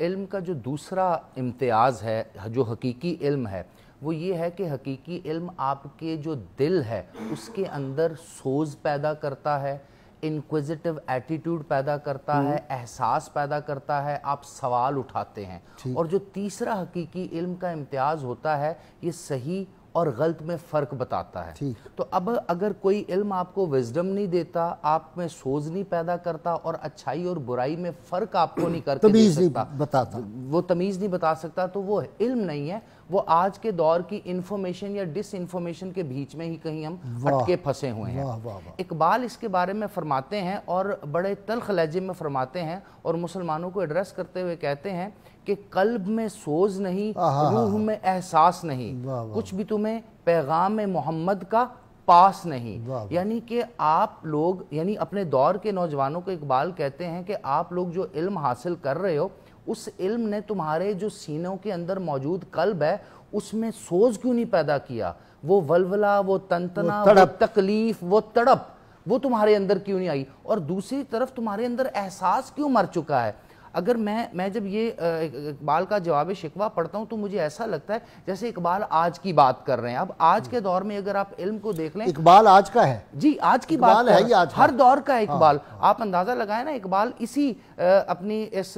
इल्म का जो दूसरा इम्तियाज़ है जो हकीकी इल्म है वो ये है कि हकीकी इल्म आपके जो दिल है उसके अंदर सोज पैदा करता है इनक्विजिटिव एटीट्यूड पैदा करता है हम्म। एहसास पैदा करता है आप सवाल उठाते हैं और जो तीसरा हकीकी इल्म का इम्तियाज़ होता है ये सही और गलत में फ़र्क बताता है। तो अब अगर कोई इल्म आपको विजडम नहीं देता आप में सोच नहीं पैदा करता और अच्छाई और बुराई में फ़र्क आपको नहीं करता तमीज़ नहीं बताता। वो तमीज़ नहीं बता सकता तो वो इल्म नहीं है। वो आज के दौर की इंफॉर्मेशन या डिस इंफॉर्मेशन के बीच में ही कहीं हम अटके फंसे हुए हैं। इकबाल इसके बारे में फरमाते हैं और बड़े तलख लहजे में फरमाते हैं और मुसलमानों को एड्रेस करते हुए कहते हैं कि कल्ब में सोज नहीं रूह में एहसास नहीं। कुछ भी तुम्हें पैगाम मोहम्मद का पास नहीं। यानी कि आप लोग यानी अपने दौर के नौजवानों को इकबाल कहते हैं कि आप लोग जो इल्म हासिल कर रहे हो उस इल्म ने तुम्हारे जो सीनों के अंदर मौजूद कल्ब है उसमें सोज क्यों नहीं पैदा किया? वो वलवला वो तंतना वो, वो तकलीफ़ वो तड़प वो तुम्हारे अंदर क्यों नहीं आई? और दूसरी तरफ़ तुम्हारे अंदर एहसास क्यों मर चुका है? अगर मैं मैं जब ये इकबाल का जवाब शिकवा पढ़ता हूँ तो मुझे ऐसा लगता है जैसे इकबाल आज की बात कर रहे हैं। अब आज के दौर में अगर आप इल्म को देख लें इकबाल आज का है। जी आज की बात है आज हर दौर का है इकबाल। आप अंदाज़ा लगाए ना इकबाल इसी अपनी इस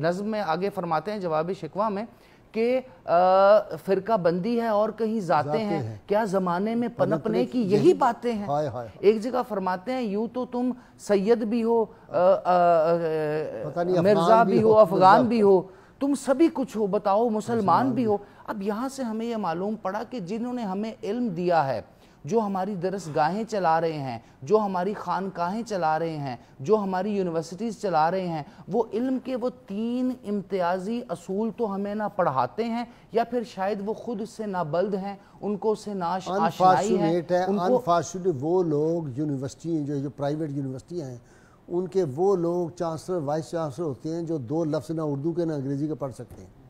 नज्म में आगे फरमाते हैं जवाब शिकवा में कि फिरका बंदी है और कहीं जाते हैं। है। क्या जमाने में पनपने पनपने की यही बातें हैं? हाय हाय एक जगह फरमाते हैं यूँ तो तुम सैयद भी हो मिर्ज़ा भी हो अफगान भी हो। तुम सभी कुछ हो बताओ मुसलमान भी हो। अब यहाँ से हमें यह मालूम पड़ा कि जिन्होंने हमें इल्म दिया है जो हमारी दरस गाहें चला रहे हैं जो हमारी खानकाहें चला रहे हैं जो हमारी यूनिवर्सिटीज़ चला रहे हैं वो इल्म के वो तीन इम्तियाजी असूल तो हमें ना पढ़ाते हैं या फिर शायद वो खुद उससे नाबल्द हैं उनको उससे नाश है उनको वो लोग यूनिवर्सिटी जो जो प्राइवेट यूनिवर्सिटियाँ हैं उनके वो लोग चांसलर वाइस चांसलर होते हैं जो दो लफ्ज़ ना उर्दू के ना अंग्रेज़ी के पढ़ सकते हैं।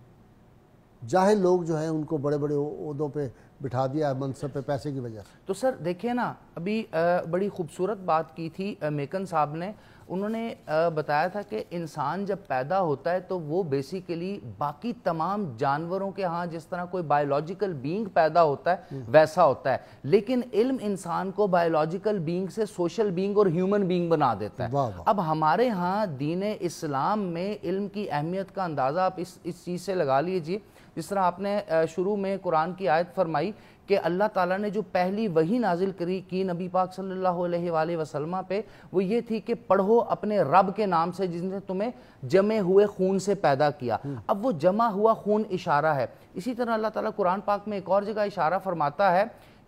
ज़ाहिर लोग जो हैं उनको बड़े बड़े उहदों पे बिठा दिया मनसब पे पैसे की वजह से। तो सर देखिए ना अभी बड़ी खूबसूरत बात की थी मेकन साहब ने। उन्होंने बताया था कि इंसान जब पैदा होता है तो वो बेसिकली बाकी तमाम जानवरों के यहाँ जिस तरह कोई बायोलॉजिकल बीइंग पैदा होता है हम्म। वैसा होता है। लेकिन इल्म इंसान को बायोलॉजिकल बीइंग से सोशल बीइंग और ह्यूमन बीइंग बना देता है। वाँ वाँ। अब हमारे यहाँ दीन इस्लाम में इल्म की अहमियत का अंदाज़ा आप इस इस चीज़ से लगा लीजिए। जिस तरह आपने शुरू में कुरान की आयत फरमाई कि अल्लाह ताला ने जो पहली वही नाजिल करी की नबी पाक सल्लल्लाहु अलैहि वसल्लम पे वो ये थी कि पढ़ो अपने रब के नाम से जिसने तुम्हें जमे हुए खून से पैदा किया हम्म। अब वो जमा हुआ खून इशारा है इसी तरह अल्लाह ताला कुरान पाक में एक और जगह इशारा फरमाता है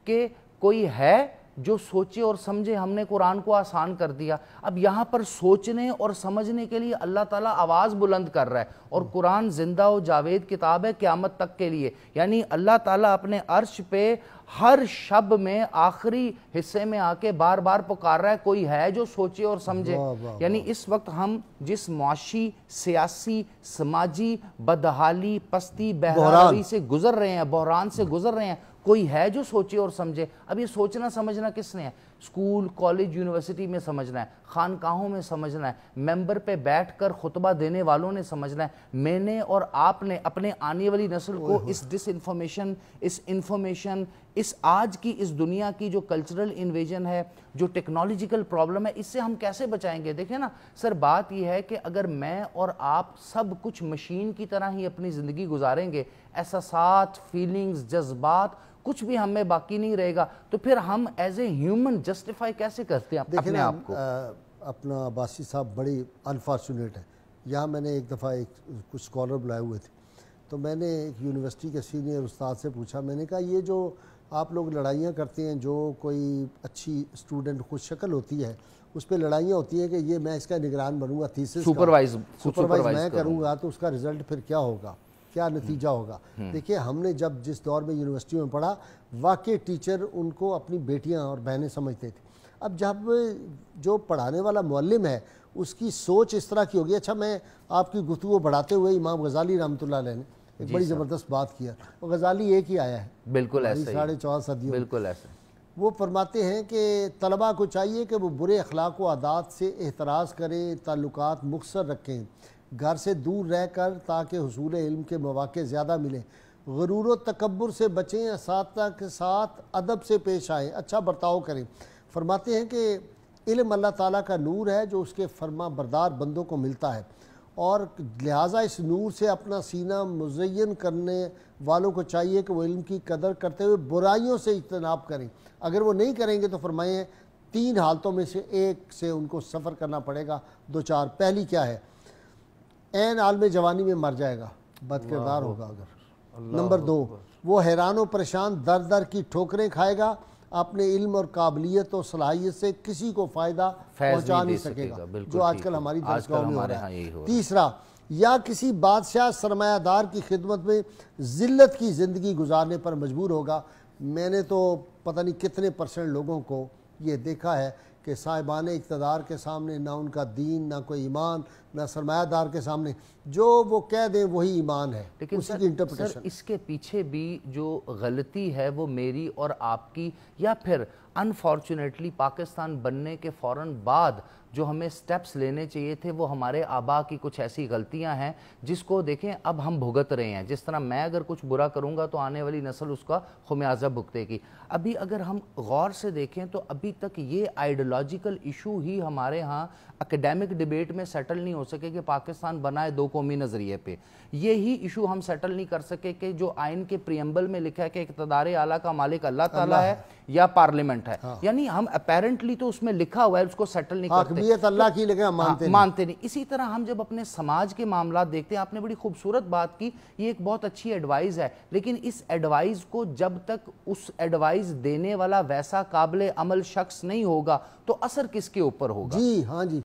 कि कोई है जो सोचे और समझे हमने कुरान को आसान कर दिया। अब यहाँ पर सोचने और समझने के लिए अल्लाह ताला आवाज़ बुलंद कर रहा है और कुरान ज़िंदा और जावेद किताब है क़्यामत तक के लिए। यानी अल्लाह ताला अपने अर्श पे हर शब में आखिरी हिस्से में आके बार बार पुकार रहा है कोई है जो सोचे और समझे। यानी इस वक्त हम जिस मुआशी सियासी समाजी बदहाली पस्ती बहरावी से गुजर रहे हैं बहरान से गुजर रहे हैं कोई है जो सोचे और समझे। अब ये सोचना समझना किसने है? स्कूल कॉलेज यूनिवर्सिटी में समझना है खानकाहों में समझना है मेंबर पे बैठकर खुतबा देने वालों ने समझना है। मैंने और आपने अपने आने वाली नस्ल को इस डिस इन्फॉर्मेशन इस इंफॉर्मेशन इस आज की इस दुनिया की जो कल्चरल इन्वेजन है जो टेक्नोलॉजिकल प्रॉब्लम है इससे हम कैसे बचाएँगे? देखिए ना सर बात यह है कि अगर मैं और आप सब कुछ मशीन की तरह ही अपनी ज़िंदगी गुजारेंगे एहसास फीलिंग्स जज्बात कुछ भी हमें बाकी नहीं रहेगा तो फिर हम एज ए ह्यूमन जस्टिफाई कैसे करते हैं अपने आप को? अपना अब्बासी साहब बड़ी अनफॉर्चुनेट है। यहाँ मैंने एक दफ़ा एक कुछ स्कॉलर बुलाए हुए थे तो मैंने एक यूनिवर्सिटी के सीनियर उस्ताद से पूछा मैंने कहा ये जो आप लोग लड़ाइयाँ करते हैं जो कोई अच्छी स्टूडेंट खुद शक्ल होती है उस पर लड़ाइयाँ होती हैं कि ये मैं इसका निगरान बनूँगा थीसिस सुपरवाइज सुपरवाइज मैं करूँगा। तो उसका रिज़ल्ट फिर क्या होगा? क्या नतीजा होगा? हम्म। देखिए हमने जब जिस दौर में यूनिवर्सिटी में पढ़ा वाकई टीचर उनको अपनी बेटियाँ और बहनें समझते थे। अब जब जो पढ़ाने वाला मौलम है उसकी सोच इस तरह की होगी अच्छा मैं आपकी गुफ्तु बढ़ाते हुए इमाम गजाली रहमत ने एक बड़ी ज़बरदस्त बात किया और गजाली एक ही आया है। बिल्कुल ऐसे साढ़े चौदह सदियों। बिल्कुल ऐसे। वो फरमाते हैं कि तलबा को चाहिए कि वो बुरे अखलाक व आदात से एहतराज़ करें ताल्लुक मुखसर रखें। घर से दूर रह कर ताकि हसूल इल्म के मौाक़े ज़्यादा मिलें। गरूर तकबर से बचें इस के साथ अदब से पेश आएँ। अच्छा बर्ताव करें। फरमाते हैं कि इल्म अल्लाह ताला का नूर है जो उसके फरमा बरदार बंदों को मिलता है और लिहाजा इस नूर से अपना सीना मुजयन करने वालों को चाहिए कि वो इल्म की कदर करते हुए बुराइयों से इजतनाब करें। अगर वो नहीं करेंगे तो फरमाएँ, तीन हालतों में से एक से उनको सफ़र करना पड़ेगा। दो चार, पहली क्या है? एन आलम जवानी में मर जाएगा बद किरदार होगा अगर। नंबर दो वो हैरान परेशान दर दर की ठोकरें खाएगा अपने इल्म और काबिलियत और सलाहियत से किसी को फ़ायदा पहुँचा नहीं सकेगा जो आजकल हमारी दरगाह में हो रहा है। तीसरा या किसी बादशाह सरमायादार की खिदमत में ज़िल्लत की ज़िंदगी गुजारने पर मजबूर होगा। मैंने तो पता नहीं कितने परसेंट लोगों को ये देखा है कि साहिबान इकतदार के सामने ना उनका दीन ना कोई ईमान ना सरमायादार के सामने जो वो कह दें वही ईमान है लेकिन उसी सर, की इंटरप्रिटेशन इसके पीछे भी जो गलती है वो मेरी और आपकी या फिर अनफॉर्चुनेटली पाकिस्तान बनने के फ़ौर बाद जो हमें स्टेप्स लेने चाहिए थे वो हमारे आबा की कुछ ऐसी गलतियाँ हैं जिसको देखें अब हम भुगत रहे हैं। जिस तरह मैं अगर कुछ बुरा करूँगा तो आने वाली नस्ल उसका खुमियाजा भुगतेगी। अभी अगर हम गौर से देखें तो अभी तक ये आइडियोलॉजिकल इशू ही हमारे यहाँ अकेडमिक डिबेट में सेटल नहीं हो सके कि पाकिस्तान बनाए दो कौमी नज़रिए पे। ये ही इशू हम सेटल नहीं कर सके कि जो आइन के प्रियम्बल में लिखा है कि इकतदार आला का मालिक अल्लाह ताला है या पार्लियामेंट है। हाँ। यानी हम अपेरेंटली तो उसमें लिखा हुआ है उसको सेटल नहीं करते। अल्लाह की लेकिन मानते हाँ, मानते नहीं। इसी तरह हम जब अपने समाज के मामला देखते हैं आपने बड़ी खूबसूरत बात की ये एक बहुत अच्छी एडवाइस है। लेकिन इस एडवाइस को जब तक उस एडवाइस देने वाला वैसा काबिल अमल शख्स नहीं होगा तो असर किसके ऊपर होगा? जी हाँ जी।